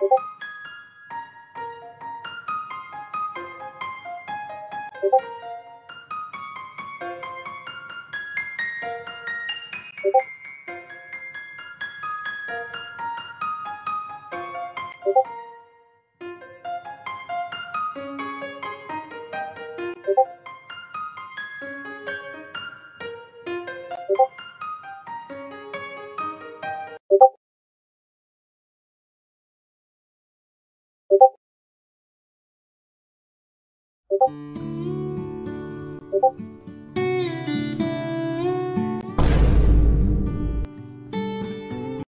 you 고맙